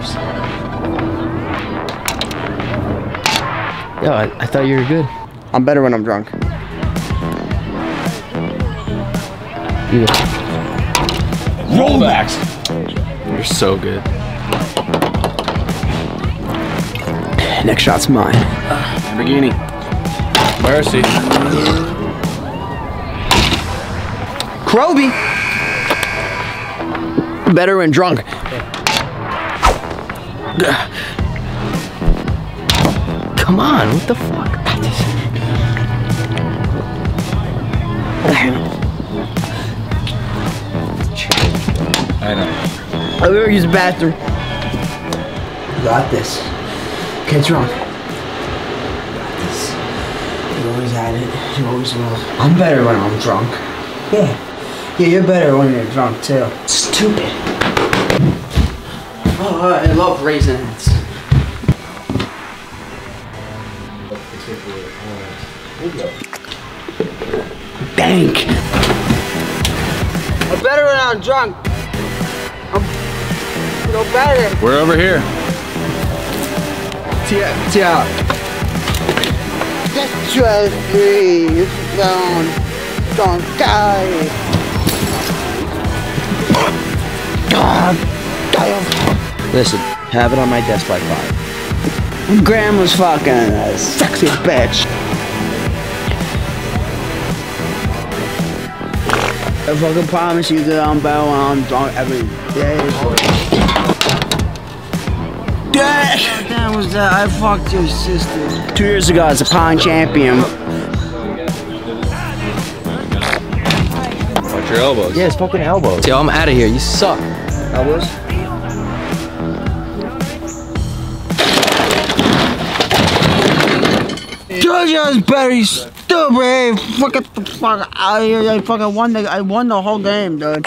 nerves. Yo, I, I thought you were good. I'm better when I'm drunk. You, Rollbacks. you're so good. Next shot's mine. Lamborghini. Mercy. Kroby. Better when drunk. Come on, what the fuck? I know. I better use the bathroom. Got this. Get drunk. Got this. You always had it. You always will. I'm better when I'm drunk. Yeah. Yeah, you're better when you're drunk too. Stupid. Oh, I love raisins. Dank. I'm better when I'm drunk. I'm no better. We're over here. Yeah, yeah. Just trust me. Don't, don't die. Listen, have it on my desk by five. Grandma's fucking a sexy bitch. I fucking promise you that I'm better when I'm drunk every day. Dad! That was that. I fucked your sister. Two years ago, I was a pound champion. Watch your elbows. Yeah, it's fucking elbows. Yo, I'm out of here. You suck. Elbows? Georgia's very stupid. Fuck the fuck out of here. I fucking won the I won the whole game, dude.